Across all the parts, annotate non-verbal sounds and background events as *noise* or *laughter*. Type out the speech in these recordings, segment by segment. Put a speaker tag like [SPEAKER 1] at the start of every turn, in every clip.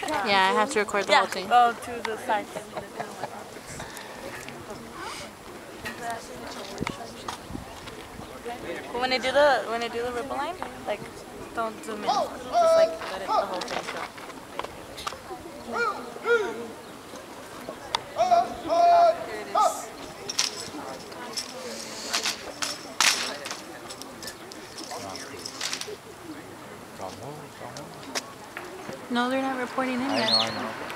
[SPEAKER 1] Yeah, I have to record the
[SPEAKER 2] yeah,
[SPEAKER 1] whole thing.
[SPEAKER 2] go to the side. But when they do the when they do the ripple line, like don't zoom in, just like let it the whole thing show. Here it is.
[SPEAKER 1] No, they're not reporting in
[SPEAKER 3] I
[SPEAKER 1] yet.
[SPEAKER 3] know, I know.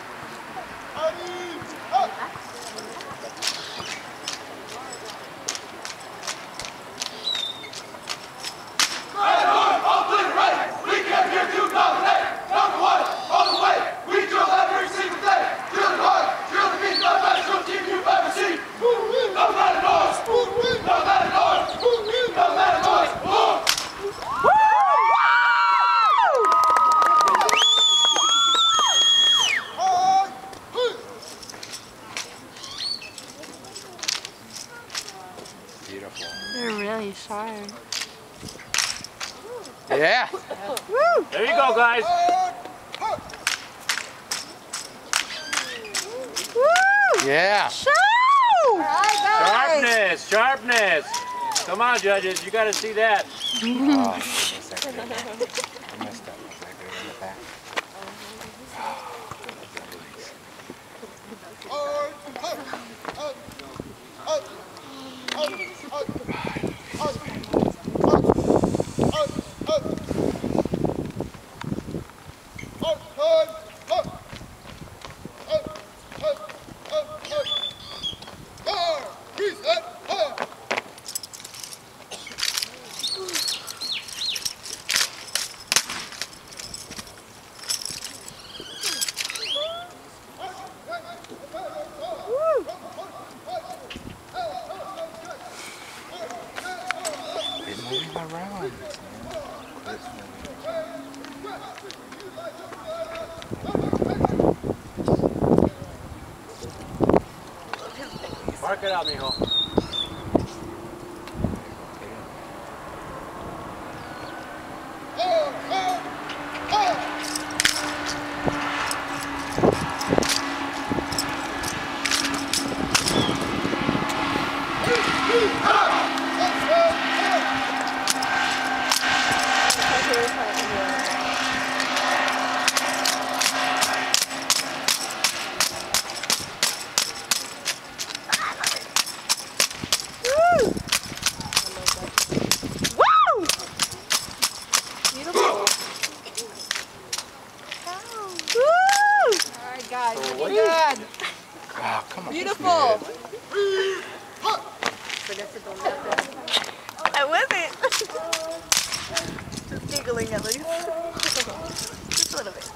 [SPEAKER 3] Beautiful.
[SPEAKER 1] They're really sharp.
[SPEAKER 3] Yeah.
[SPEAKER 4] There you go, guys.
[SPEAKER 3] Yeah.
[SPEAKER 4] Sharpness, sharpness. Come on, judges, you got to see that.
[SPEAKER 3] Oh, goodness, I could've- I messed up. Was I good in the back? They're moving around.
[SPEAKER 4] Mark it out, mijo.
[SPEAKER 5] Alright guys, looking good.
[SPEAKER 3] Wow, come on.
[SPEAKER 5] Beautiful.
[SPEAKER 2] I wasn't. *laughs* Just giggling at least. *laughs* Just a little bit.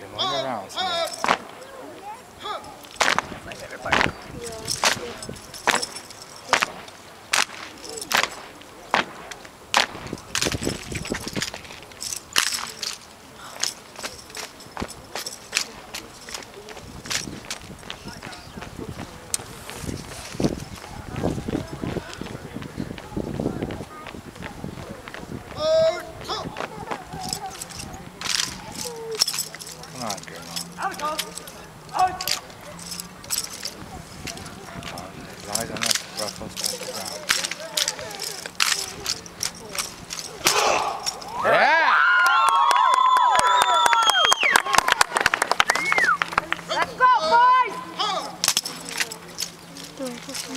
[SPEAKER 3] They're moving around. Samantha.
[SPEAKER 2] That's my favorite part.
[SPEAKER 3] Come on, girl.
[SPEAKER 4] Out it goes.
[SPEAKER 3] Um, as long as I'm not ruffles past the ground. Yeah!
[SPEAKER 5] Let's go, boys!
[SPEAKER 3] Come on, Keith.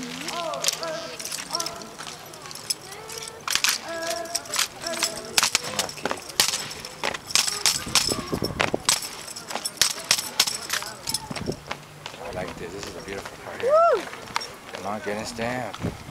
[SPEAKER 3] I like this. This is a beautiful part here. Come on,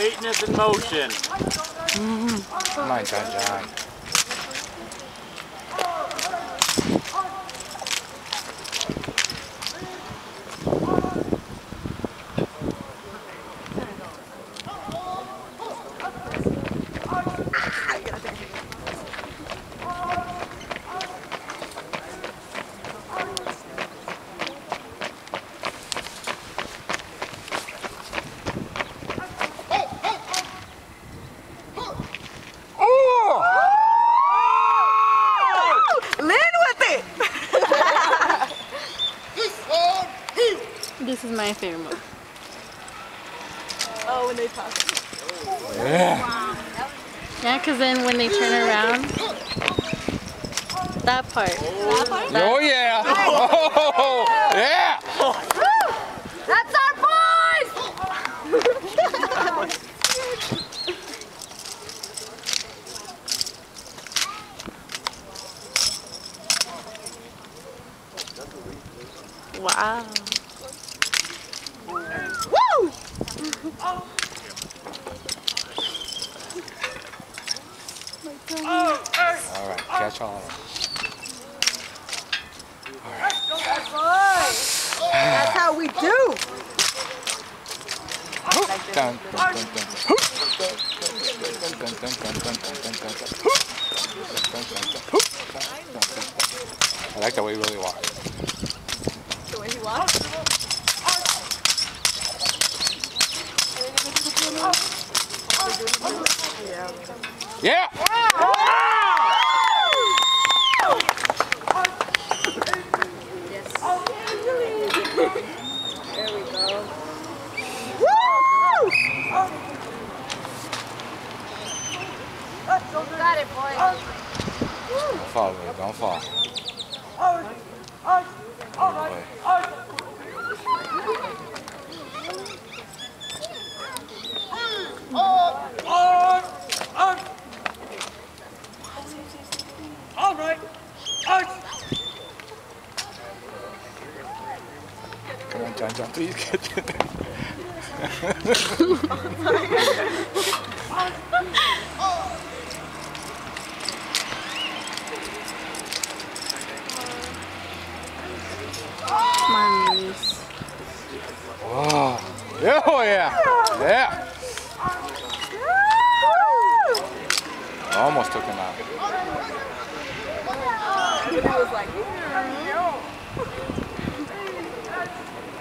[SPEAKER 4] Sweetness in motion.
[SPEAKER 3] Come on, John.
[SPEAKER 2] When they talk.
[SPEAKER 3] Yeah.
[SPEAKER 1] Yeah, because then when they turn around, that part. That part?
[SPEAKER 3] Oh yeah. *laughs* Oh, yeah.
[SPEAKER 5] That's our boys!
[SPEAKER 1] Wow.
[SPEAKER 3] All right, catch all of them. All right.
[SPEAKER 2] That's, how we do.
[SPEAKER 3] I like the way Willie really walks.
[SPEAKER 2] The way he walks?
[SPEAKER 3] Yeah. please
[SPEAKER 1] get to them.
[SPEAKER 3] Mummies. Yeah, oh, yeah. Yeah. Almost took him out.
[SPEAKER 2] Was like, no.